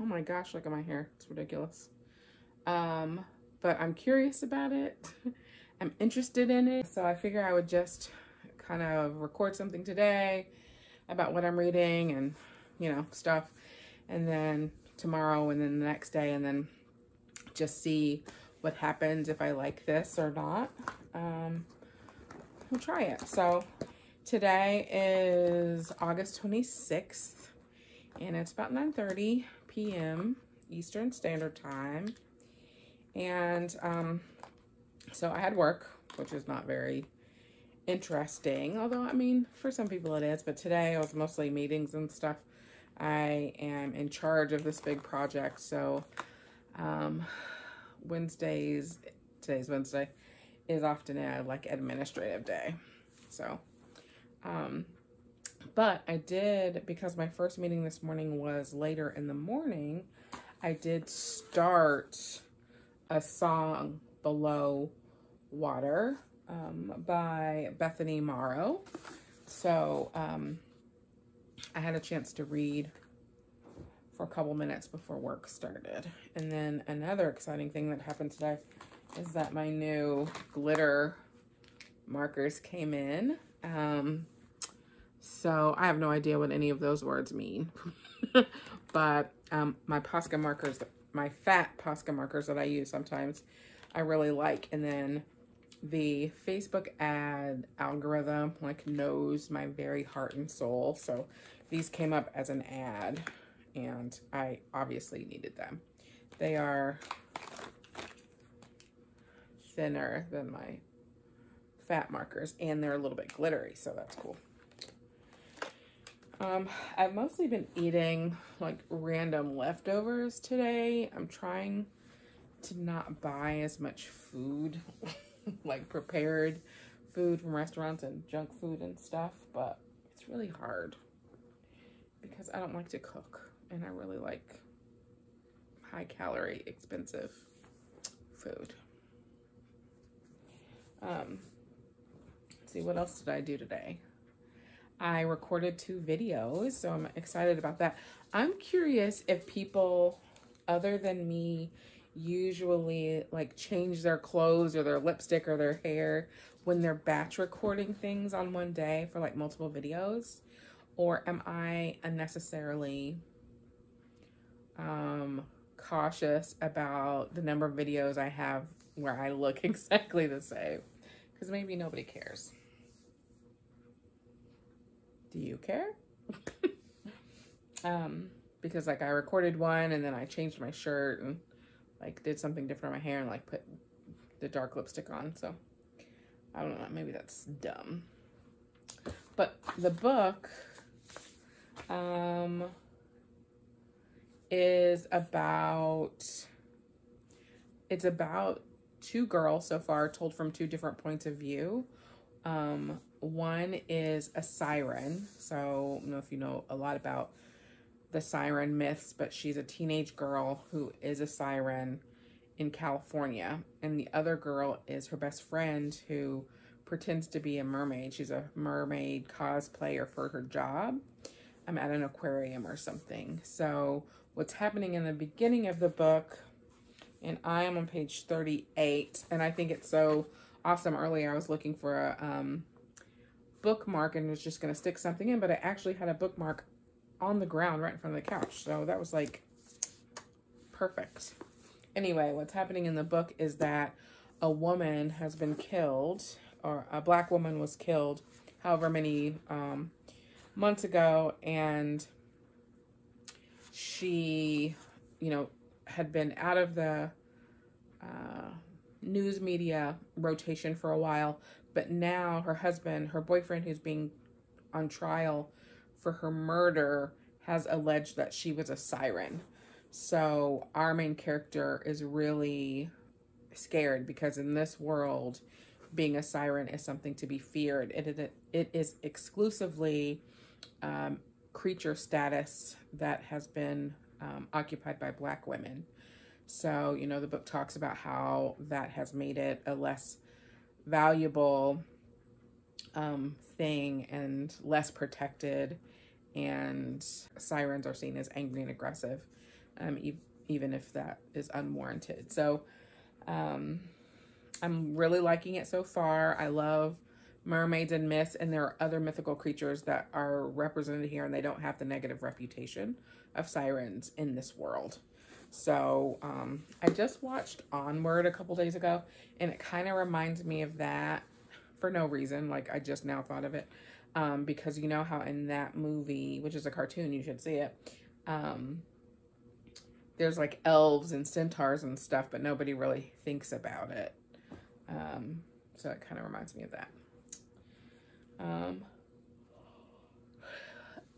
Oh my gosh, look at my hair. It's ridiculous. Um, but I'm curious about it. I'm interested in it. So I figure I would just kind of record something today about what I'm reading and, you know, stuff. And then tomorrow and then the next day and then just see what happens if I like this or not. Um, we'll try it. So today is August 26th and it's about 9.30 p.m. Eastern Standard Time. And um, so I had work, which is not very interesting. Although, I mean, for some people it is. But today it was mostly meetings and stuff. I am in charge of this big project. So um, Wednesdays, today's Wednesday, is often a like administrative day. So, um, but I did, because my first meeting this morning was later in the morning, I did start a song below water um, by Bethany Morrow. So um, I had a chance to read for a couple minutes before work started. And then another exciting thing that happened today is that my new glitter markers came in. Um, so I have no idea what any of those words mean. but um, my Posca markers, my fat Posca markers that I use sometimes, I really like. And then the Facebook ad algorithm like knows my very heart and soul. So these came up as an ad and I obviously needed them. They are thinner than my fat markers and they're a little bit glittery, so that's cool. Um, I've mostly been eating like random leftovers today. I'm trying to not buy as much food, like prepared food from restaurants and junk food and stuff, but it's really hard because I don't like to cook and I really like high calorie, expensive food. Um, see, what else did I do today? I recorded two videos, so I'm excited about that. I'm curious if people other than me usually like change their clothes or their lipstick or their hair when they're batch recording things on one day for like multiple videos or am I unnecessarily um, cautious about the number of videos I have where I look exactly the same because maybe nobody cares. Do you care? um, because like I recorded one and then I changed my shirt and like did something different on my hair and like put the dark lipstick on. So I don't know, maybe that's dumb. But the book, um, is about, it's about two girls so far told from two different points of view. Um, one is a siren. So I don't know if you know a lot about the siren myths, but she's a teenage girl who is a siren in California. And the other girl is her best friend who pretends to be a mermaid. She's a mermaid cosplayer for her job. I'm at an aquarium or something. So what's happening in the beginning of the book, and I am on page 38, and I think it's so awesome. Earlier I was looking for a um, bookmark and was just going to stick something in, but I actually had a bookmark on the ground right in front of the couch. So that was like perfect. Anyway, what's happening in the book is that a woman has been killed, or a black woman was killed however many um, months ago, and she, you know, had been out of the uh, news media rotation for a while, but now her husband, her boyfriend, who's being on trial for her murder, has alleged that she was a siren. So our main character is really scared because in this world, being a siren is something to be feared. It, it, it is exclusively um, creature status that has been um, occupied by black women. So, you know, the book talks about how that has made it a less valuable um, thing and less protected and sirens are seen as angry and aggressive, um, e even if that is unwarranted. So um, I'm really liking it so far. I love mermaids and myths, and there are other mythical creatures that are represented here, and they don't have the negative reputation of sirens in this world. So um, I just watched Onward a couple days ago, and it kind of reminds me of that for no reason. Like I just now thought of it um, because you know how in that movie, which is a cartoon, you should see it. Um, there's like elves and centaurs and stuff, but nobody really thinks about it. Um, so it kind of reminds me of that. Um,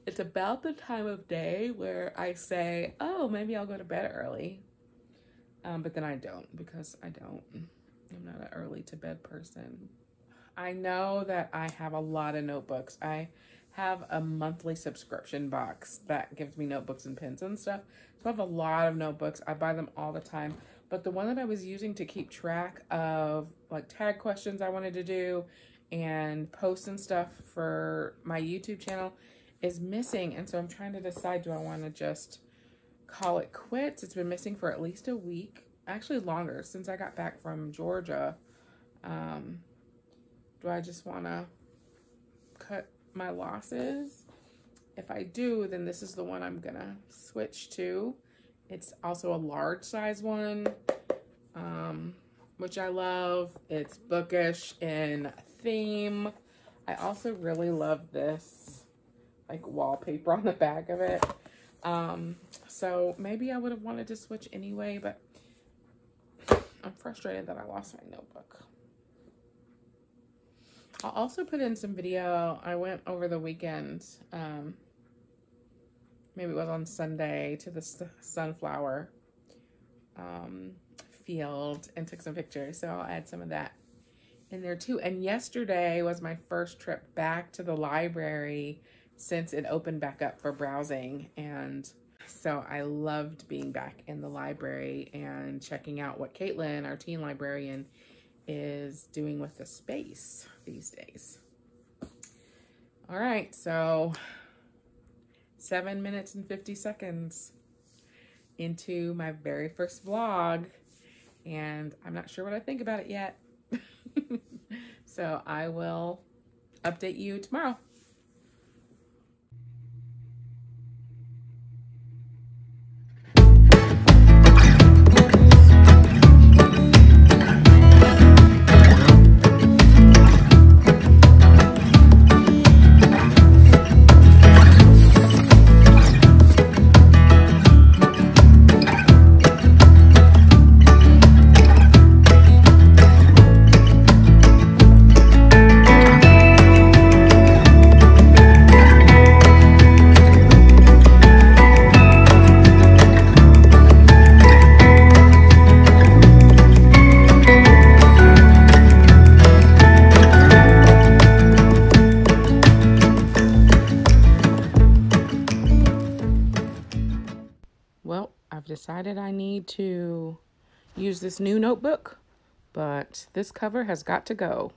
it's about the time of day where I say, oh, maybe I'll go to bed early. Um, but then I don't because I don't. I'm not an early to bed person. I know that I have a lot of notebooks. I have a monthly subscription box that gives me notebooks and pens and stuff. So I have a lot of notebooks. I buy them all the time. But the one that I was using to keep track of like tag questions I wanted to do and posts and stuff for my YouTube channel is missing. And so I'm trying to decide, do I want to just call it quits? It's been missing for at least a week, actually longer since I got back from Georgia. Um, do I just want to cut my losses? If I do, then this is the one I'm going to switch to. It's also a large size one, um, which I love. It's bookish in theme. I also really love this like wallpaper on the back of it. Um, so maybe I would have wanted to switch anyway, but I'm frustrated that I lost my notebook. I'll also put in some video. I went over the weekend, um, maybe it was on Sunday, to the sunflower um, field and took some pictures. So I'll add some of that in there too. And yesterday was my first trip back to the library since it opened back up for browsing. And so I loved being back in the library and checking out what Caitlin, our teen librarian, is doing with the space these days. All right, so seven minutes and 50 seconds into my very first vlog and I'm not sure what I think about it yet. so I will update you tomorrow. Decided I need to use this new notebook, but this cover has got to go.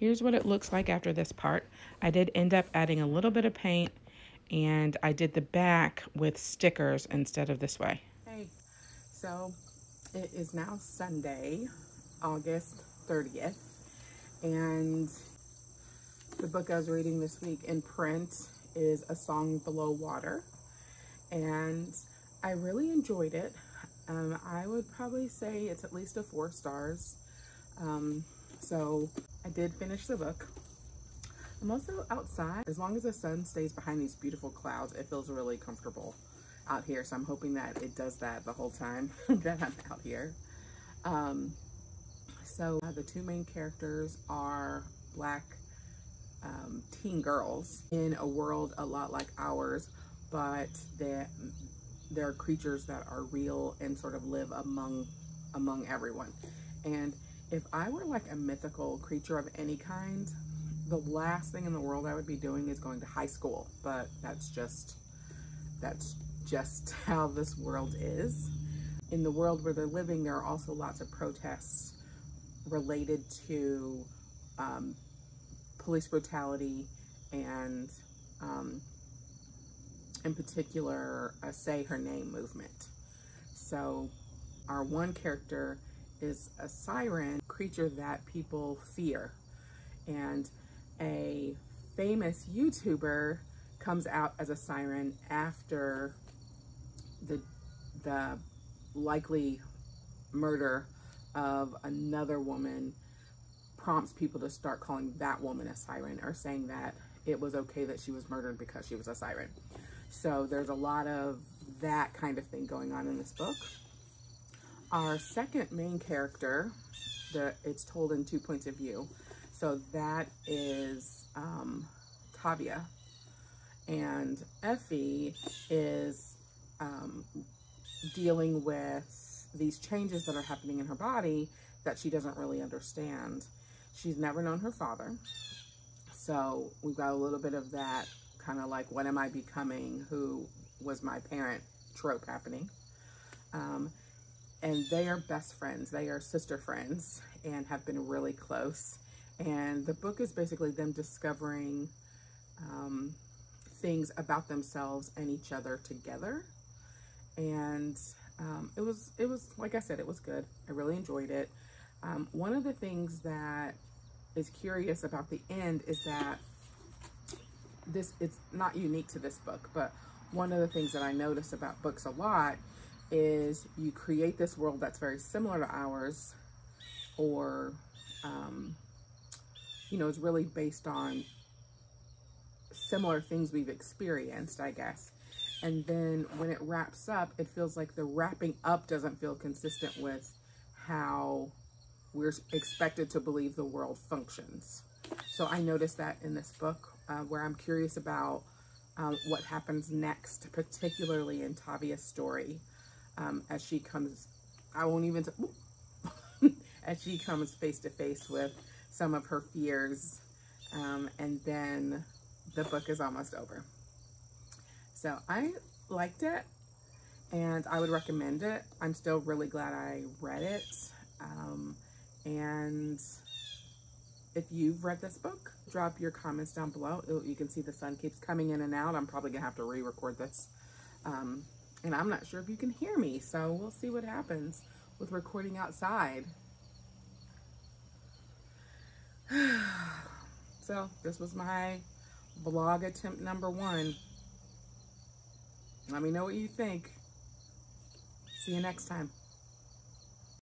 Here's what it looks like after this part. I did end up adding a little bit of paint and I did the back with stickers instead of this way. Hey, so it is now Sunday, August 30th, and the book I was reading this week in print is A Song Below Water, and I really enjoyed it. Um, I would probably say it's at least a four stars. Um, so I did finish the book. I'm also outside. As long as the sun stays behind these beautiful clouds, it feels really comfortable out here. So I'm hoping that it does that the whole time that I'm out here. Um, so uh, the two main characters are black um, teen girls in a world a lot like ours, but they're, they're creatures that are real and sort of live among among everyone. And if I were like a mythical creature of any kind, the last thing in the world I would be doing is going to high school, but that's just, that's just how this world is. In the world where they're living, there are also lots of protests related to um, police brutality and um, in particular a say her name movement. So our one character is a siren creature that people fear and a famous YouTuber comes out as a siren after the the likely murder of another woman prompts people to start calling that woman a siren or saying that it was okay that she was murdered because she was a siren. So there's a lot of that kind of thing going on in this book. Our second main character, the, it's told in two points of view. So that is um, Tavia. And Effie is um, dealing with these changes that are happening in her body that she doesn't really understand. She's never known her father. So we've got a little bit of that kind of like, what am I becoming? Who was my parent trope happening. Um, and they are best friends. They are sister friends and have been really close. And the book is basically them discovering um, things about themselves and each other together. And um, it was, it was, like I said, it was good. I really enjoyed it. Um, one of the things that is curious about the end is that this, it's not unique to this book, but one of the things that I notice about books a lot is you create this world that's very similar to ours or um, you know, it's really based on similar things we've experienced, I guess. And then when it wraps up, it feels like the wrapping up doesn't feel consistent with how we're expected to believe the world functions. So I noticed that in this book uh, where I'm curious about uh, what happens next, particularly in Tavia's story um, as she comes, I won't even, as she comes face to face with some of her fears. Um, and then the book is almost over. So I liked it and I would recommend it. I'm still really glad I read it. Um, and if you've read this book, drop your comments down below. You can see the sun keeps coming in and out. I'm probably gonna have to re-record this. Um, and I'm not sure if you can hear me, so we'll see what happens with recording outside. so this was my vlog attempt number one. Let me know what you think. See you next time.